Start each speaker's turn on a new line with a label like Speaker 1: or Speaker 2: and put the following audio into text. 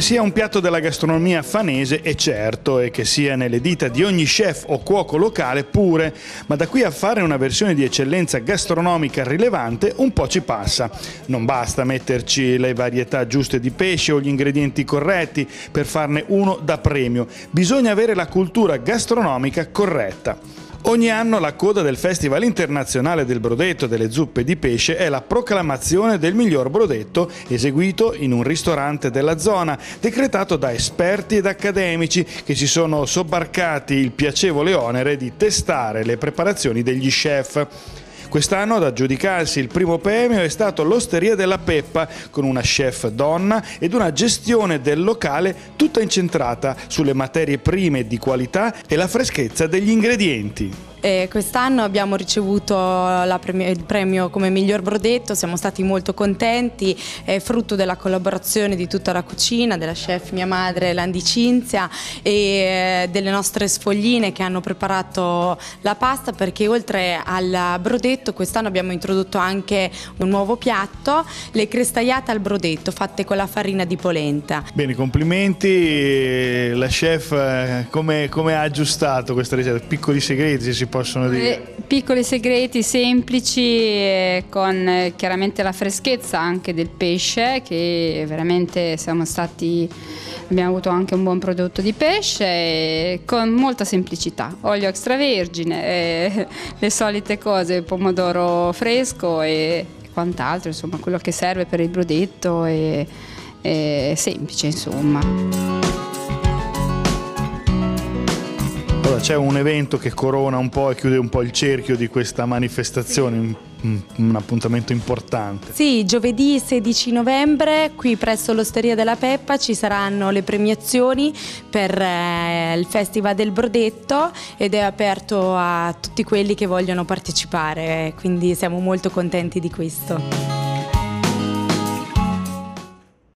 Speaker 1: Che sia un piatto della gastronomia fanese è certo e che sia nelle dita di ogni chef o cuoco locale pure, ma da qui a fare una versione di eccellenza gastronomica rilevante un po' ci passa. Non basta metterci le varietà giuste di pesce o gli ingredienti corretti per farne uno da premio, bisogna avere la cultura gastronomica corretta. Ogni anno la coda del Festival internazionale del brodetto delle zuppe di pesce è la proclamazione del miglior brodetto eseguito in un ristorante della zona, decretato da esperti ed accademici che si sono sobbarcati il piacevole onere di testare le preparazioni degli chef. Quest'anno ad aggiudicarsi il primo premio è stato l'Osteria della Peppa, con una chef donna ed una gestione del locale tutta incentrata sulle materie prime di qualità e la freschezza degli ingredienti.
Speaker 2: Eh, quest'anno abbiamo ricevuto premio, il premio come miglior brodetto, siamo stati molto contenti, è frutto della collaborazione di tutta la cucina, della chef mia madre Landi Cinzia e eh, delle nostre sfogline che hanno preparato la pasta perché oltre al brodetto quest'anno abbiamo introdotto anche un nuovo piatto, le crestagliate al brodetto fatte con la farina di polenta.
Speaker 1: Bene, complimenti, la chef eh, come, come ha aggiustato questa ricetta? Piccoli segreti si possono dire?
Speaker 3: Eh, piccoli segreti semplici eh, con eh, chiaramente la freschezza anche del pesce che veramente siamo stati abbiamo avuto anche un buon prodotto di pesce con molta semplicità, olio extravergine, le solite cose, pomodoro fresco e quant'altro, insomma quello che serve per il brodetto è semplice insomma.
Speaker 1: C'è un evento che corona un po' e chiude un po' il cerchio di questa manifestazione, un, un appuntamento importante.
Speaker 2: Sì, giovedì 16 novembre qui presso l'Osteria della Peppa ci saranno le premiazioni per eh, il Festival del Brodetto ed è aperto a tutti quelli che vogliono partecipare, quindi siamo molto contenti di questo.